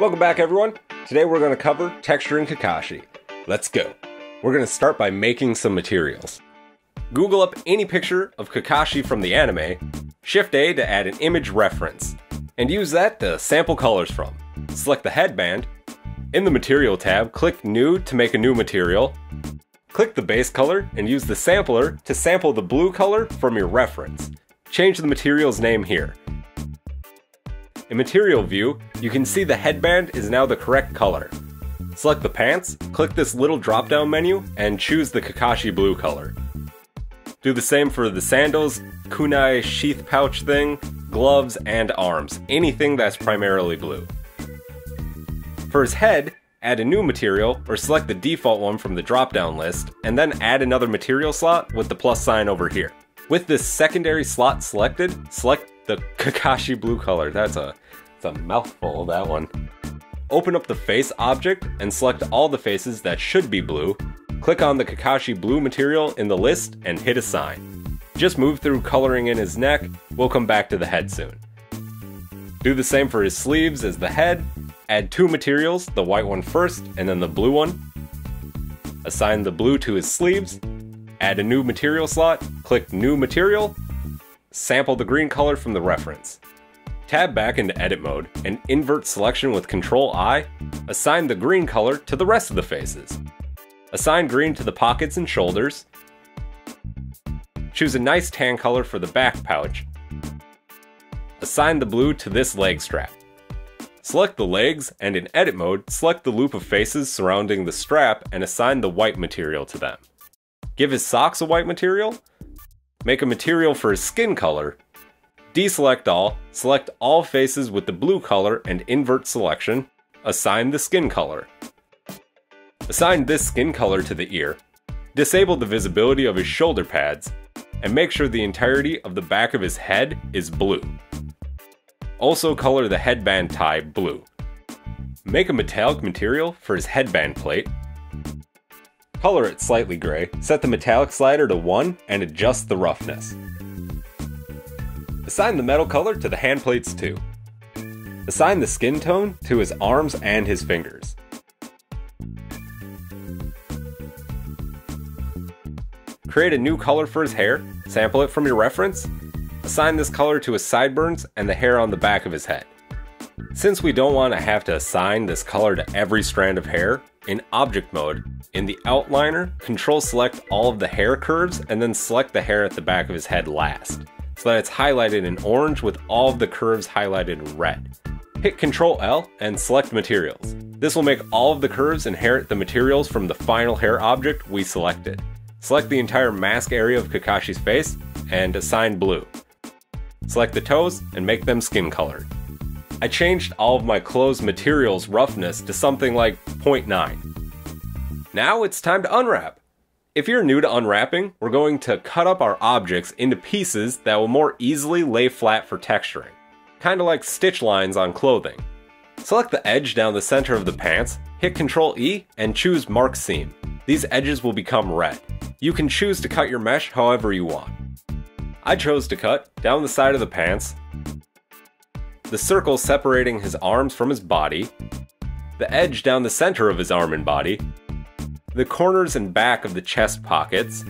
Welcome back everyone. Today we're going to cover texturing Kakashi. Let's go. We're going to start by making some materials. Google up any picture of Kakashi from the anime, Shift A to add an image reference, and use that to sample colors from. Select the headband. In the Material tab, click New to make a new material. Click the base color and use the sampler to sample the blue color from your reference. Change the material's name here. In Material View, you can see the headband is now the correct color. Select the pants, click this little drop down menu, and choose the Kakashi blue color. Do the same for the sandals, kunai sheath pouch thing, gloves, and arms, anything that's primarily blue. For his head, add a new material or select the default one from the drop down list, and then add another material slot with the plus sign over here. With this secondary slot selected, select the Kakashi blue color. That's a, that's a mouthful, that one. Open up the face object and select all the faces that should be blue. Click on the Kakashi blue material in the list and hit assign. Just move through coloring in his neck, we'll come back to the head soon. Do the same for his sleeves as the head, add two materials, the white one first and then the blue one. Assign the blue to his sleeves, add a new material slot, click new material, sample the green color from the reference. Tab back into edit mode and invert selection with Ctrl I, assign the green color to the rest of the faces. Assign green to the pockets and shoulders. Choose a nice tan color for the back pouch. Assign the blue to this leg strap. Select the legs and in edit mode, select the loop of faces surrounding the strap and assign the white material to them. Give his socks a white material. Make a material for his skin color Deselect all, select all faces with the blue color and invert selection, assign the skin color. Assign this skin color to the ear, disable the visibility of his shoulder pads, and make sure the entirety of the back of his head is blue. Also color the headband tie blue. Make a metallic material for his headband plate. Color it slightly gray, set the metallic slider to 1 and adjust the roughness. Assign the metal color to the hand plates too. Assign the skin tone to his arms and his fingers. Create a new color for his hair, sample it from your reference, assign this color to his sideburns and the hair on the back of his head. Since we don't want to have to assign this color to every strand of hair, in object mode, in the outliner, control select all of the hair curves and then select the hair at the back of his head last so that it's highlighted in orange with all of the curves highlighted in red. Hit Ctrl L and select materials. This will make all of the curves inherit the materials from the final hair object we selected. Select the entire mask area of Kakashi's face and assign blue. Select the toes and make them skin colored. I changed all of my clothes materials roughness to something like 0.9. Now it's time to unwrap. If you're new to unwrapping, we're going to cut up our objects into pieces that will more easily lay flat for texturing, kinda like stitch lines on clothing. Select the edge down the center of the pants, hit Ctrl E, and choose Mark Seam. These edges will become red. You can choose to cut your mesh however you want. I chose to cut down the side of the pants, the circle separating his arms from his body, the edge down the center of his arm and body, the corners and back of the chest pockets.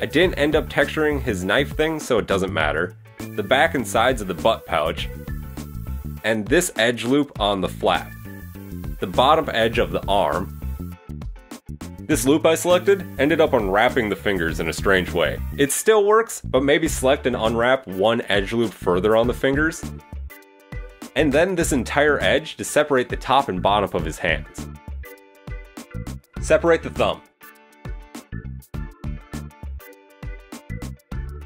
I didn't end up texturing his knife thing, so it doesn't matter. The back and sides of the butt pouch. And this edge loop on the flap. The bottom edge of the arm. This loop I selected ended up unwrapping the fingers in a strange way. It still works, but maybe select and unwrap one edge loop further on the fingers. And then this entire edge to separate the top and bottom of his hands. Separate the thumb.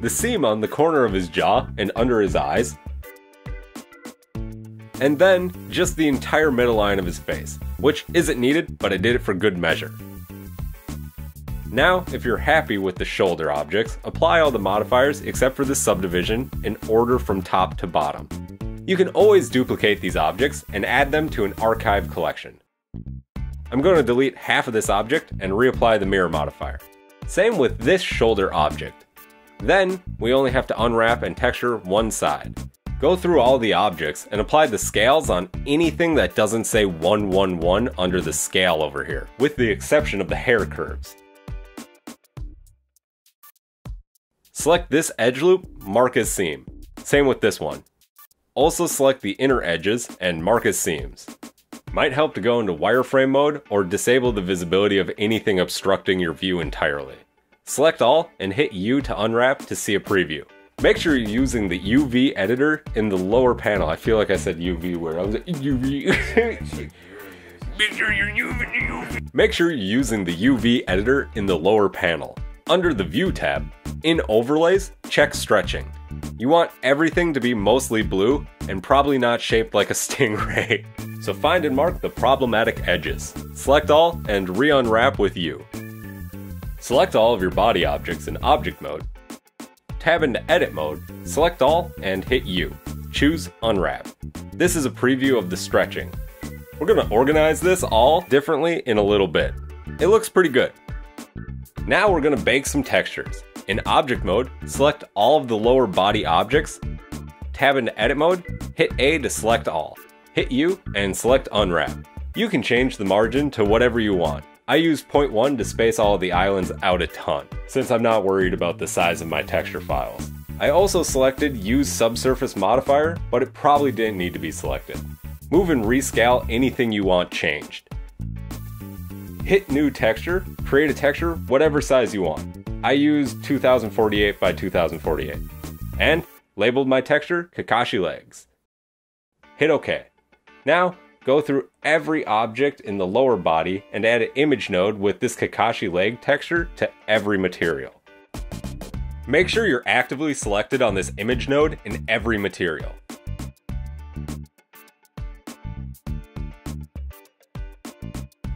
The seam on the corner of his jaw and under his eyes. And then, just the entire middle line of his face, which isn't needed, but I did it for good measure. Now, if you're happy with the shoulder objects, apply all the modifiers except for the subdivision in order from top to bottom. You can always duplicate these objects and add them to an archive collection. I'm going to delete half of this object and reapply the mirror modifier. Same with this shoulder object. Then, we only have to unwrap and texture one side. Go through all the objects and apply the scales on anything that doesn't say 111 under the scale over here, with the exception of the hair curves. Select this edge loop, mark as seam. Same with this one. Also select the inner edges and mark as seams. Might help to go into wireframe mode or disable the visibility of anything obstructing your view entirely. Select all and hit U to unwrap to see a preview. Make sure you're using the UV editor in the lower panel. I feel like I said UV where I was like, UV. Make sure you're using UV. Make sure you're using the UV editor in the lower panel. Under the View tab, in Overlays, check Stretching. You want everything to be mostly blue and probably not shaped like a stingray. So find and mark the problematic edges. Select all and re-unwrap with U. Select all of your body objects in Object Mode. Tab into Edit Mode, select all and hit U. Choose Unwrap. This is a preview of the stretching. We're gonna organize this all differently in a little bit. It looks pretty good. Now we're gonna bake some textures. In object mode, select all of the lower body objects, tab into edit mode, hit A to select all, hit U and select unwrap. You can change the margin to whatever you want. I use 0.1 to space all of the islands out a ton, since I'm not worried about the size of my texture files. I also selected use subsurface modifier, but it probably didn't need to be selected. Move and rescale anything you want changed. Hit new texture, create a texture whatever size you want. I used 2048 by 2048. And labeled my texture Kakashi legs. Hit OK. Now, go through every object in the lower body and add an image node with this Kakashi leg texture to every material. Make sure you're actively selected on this image node in every material.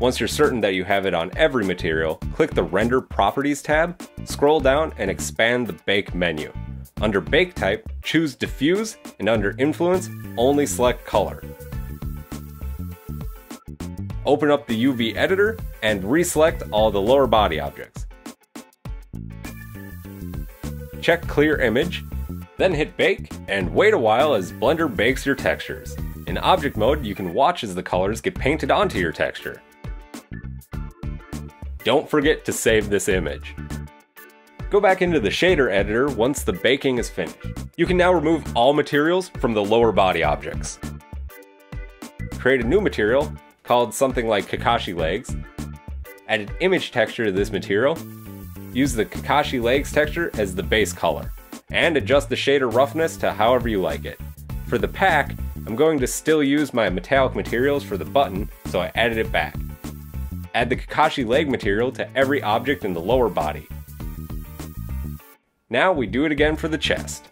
Once you're certain that you have it on every material, click the Render Properties tab, scroll down and expand the Bake menu. Under Bake Type, choose Diffuse, and under Influence, only select Color. Open up the UV editor and reselect all the lower body objects. Check Clear Image, then hit Bake, and wait a while as Blender bakes your textures. In Object Mode, you can watch as the colors get painted onto your texture. Don't forget to save this image. Go back into the shader editor once the baking is finished. You can now remove all materials from the lower body objects. Create a new material called something like Kakashi legs. Add an image texture to this material. Use the Kakashi legs texture as the base color. And adjust the shader roughness to however you like it. For the pack, I'm going to still use my metallic materials for the button, so I added it back. Add the Kakashi leg material to every object in the lower body. Now we do it again for the chest.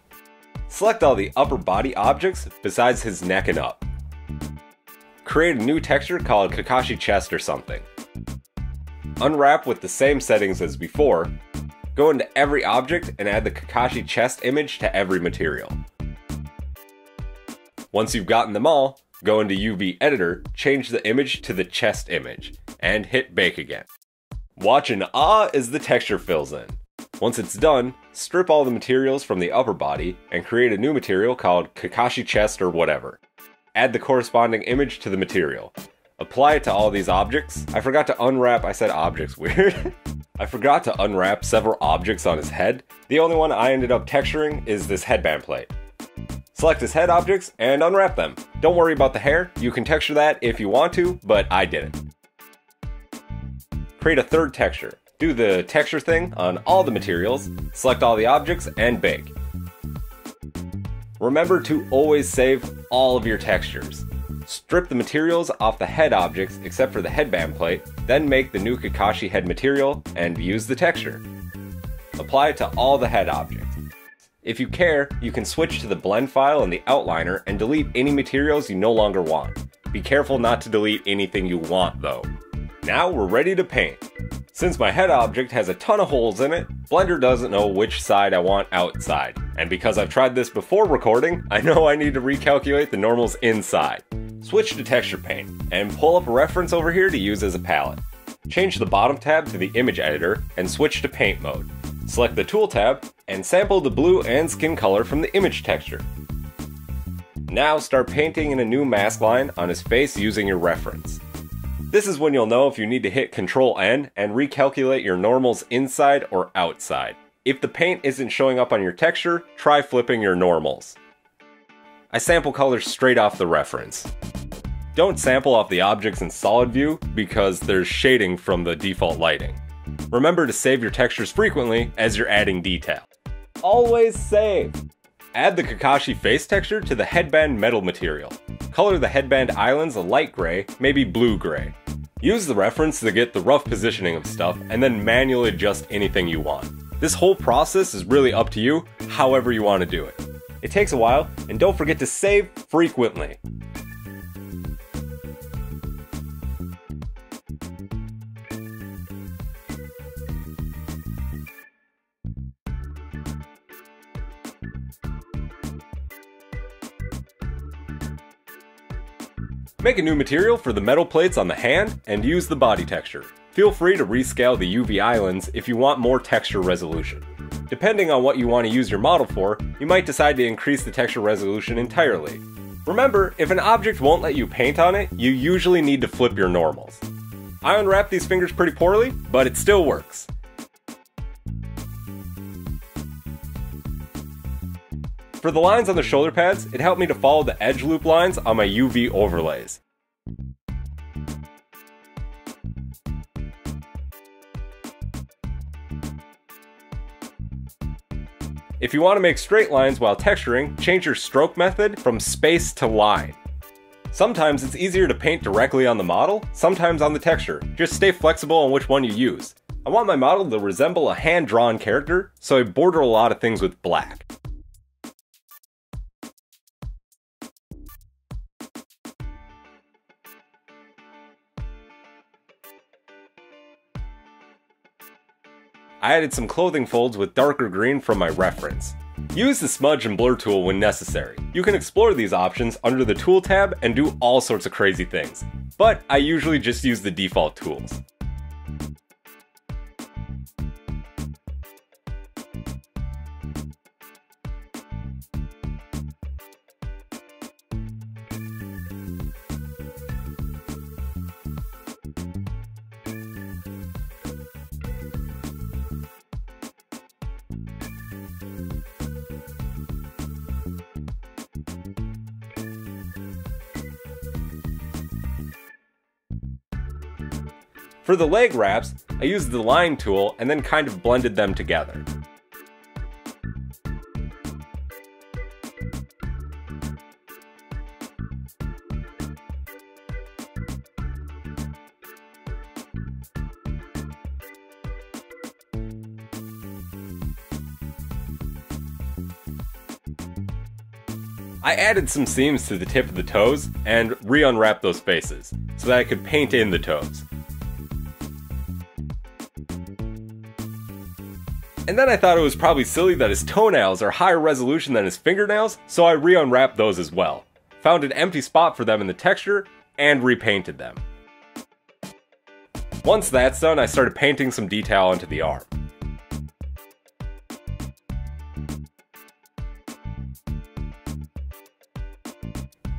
Select all the upper body objects besides his neck and up. Create a new texture called Kakashi chest or something. Unwrap with the same settings as before. Go into every object and add the Kakashi chest image to every material. Once you've gotten them all, go into UV editor, change the image to the chest image and hit bake again. Watch and ah as the texture fills in. Once it's done, strip all the materials from the upper body and create a new material called Kakashi chest or whatever. Add the corresponding image to the material. Apply it to all these objects. I forgot to unwrap, I said objects, weird. I forgot to unwrap several objects on his head. The only one I ended up texturing is this headband plate. Select his head objects and unwrap them. Don't worry about the hair, you can texture that if you want to, but I didn't create a third texture. Do the texture thing on all the materials, select all the objects, and bake. Remember to always save all of your textures. Strip the materials off the head objects except for the headband plate, then make the new Kakashi head material and use the texture. Apply it to all the head objects. If you care, you can switch to the blend file in the outliner and delete any materials you no longer want. Be careful not to delete anything you want though. Now we're ready to paint. Since my head object has a ton of holes in it, Blender doesn't know which side I want outside. And because I've tried this before recording, I know I need to recalculate the normals inside. Switch to texture paint, and pull up a reference over here to use as a palette. Change the bottom tab to the image editor, and switch to paint mode. Select the tool tab, and sample the blue and skin color from the image texture. Now start painting in a new mask line on his face using your reference. This is when you'll know if you need to hit Ctrl N and recalculate your normals inside or outside. If the paint isn't showing up on your texture, try flipping your normals. I sample colors straight off the reference. Don't sample off the objects in solid view because there's shading from the default lighting. Remember to save your textures frequently as you're adding detail. Always save! Add the Kakashi face texture to the headband metal material. Color the headband islands a light gray, maybe blue-gray. Use the reference to get the rough positioning of stuff, and then manually adjust anything you want. This whole process is really up to you, however you want to do it. It takes a while, and don't forget to save frequently. Make a new material for the metal plates on the hand and use the body texture. Feel free to rescale the UV islands if you want more texture resolution. Depending on what you want to use your model for, you might decide to increase the texture resolution entirely. Remember, if an object won't let you paint on it, you usually need to flip your normals. I unwrapped these fingers pretty poorly, but it still works. For the lines on the shoulder pads, it helped me to follow the edge loop lines on my UV overlays. If you want to make straight lines while texturing, change your stroke method from space to line. Sometimes it's easier to paint directly on the model, sometimes on the texture. Just stay flexible on which one you use. I want my model to resemble a hand-drawn character, so I border a lot of things with black. I added some clothing folds with darker green from my reference. Use the smudge and blur tool when necessary. You can explore these options under the tool tab and do all sorts of crazy things, but I usually just use the default tools. For the leg wraps, I used the line tool and then kind of blended them together. I added some seams to the tip of the toes and re-unwrapped those faces, so that I could paint in the toes. Then I thought it was probably silly that his toenails are higher resolution than his fingernails, so I re-unwrapped those as well. Found an empty spot for them in the texture, and repainted them. Once that's done, I started painting some detail onto the arm.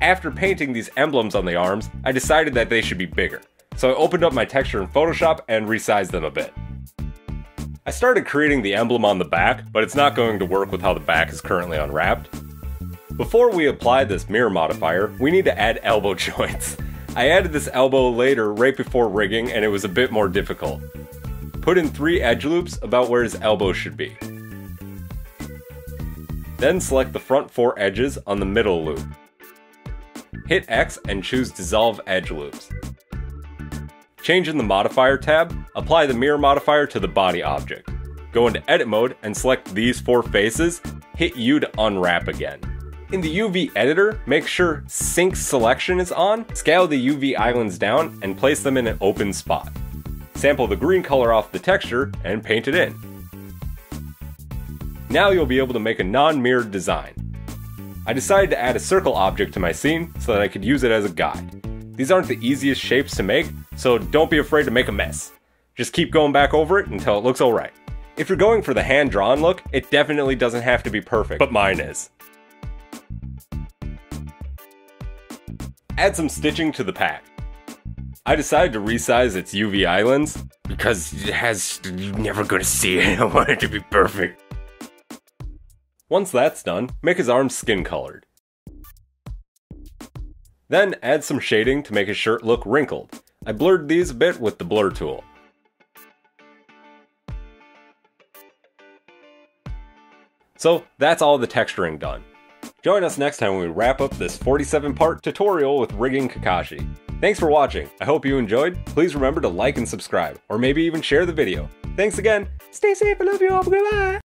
After painting these emblems on the arms, I decided that they should be bigger. So I opened up my texture in Photoshop and resized them a bit. I started creating the emblem on the back, but it's not going to work with how the back is currently unwrapped. Before we apply this mirror modifier, we need to add elbow joints. I added this elbow later right before rigging and it was a bit more difficult. Put in three edge loops about where his elbow should be. Then select the front four edges on the middle loop. Hit X and choose Dissolve Edge Loops. Change in the modifier tab, apply the mirror modifier to the body object. Go into edit mode and select these four faces, hit U to unwrap again. In the UV editor, make sure sync selection is on, scale the UV islands down and place them in an open spot. Sample the green color off the texture and paint it in. Now you'll be able to make a non-mirrored design. I decided to add a circle object to my scene so that I could use it as a guide. These aren't the easiest shapes to make, so don't be afraid to make a mess. Just keep going back over it until it looks alright. If you're going for the hand-drawn look, it definitely doesn't have to be perfect, but mine is. add some stitching to the pack. I decided to resize its UV islands because it has, you're never gonna see it, I want it to be perfect. Once that's done, make his arms skin colored. Then add some shading to make his shirt look wrinkled. I blurred these a bit with the blur tool. So that's all the texturing done. Join us next time when we wrap up this 47 part tutorial with rigging Kakashi. Thanks for watching, I hope you enjoyed, please remember to like and subscribe, or maybe even share the video. Thanks again, stay safe, I love you all, goodbye!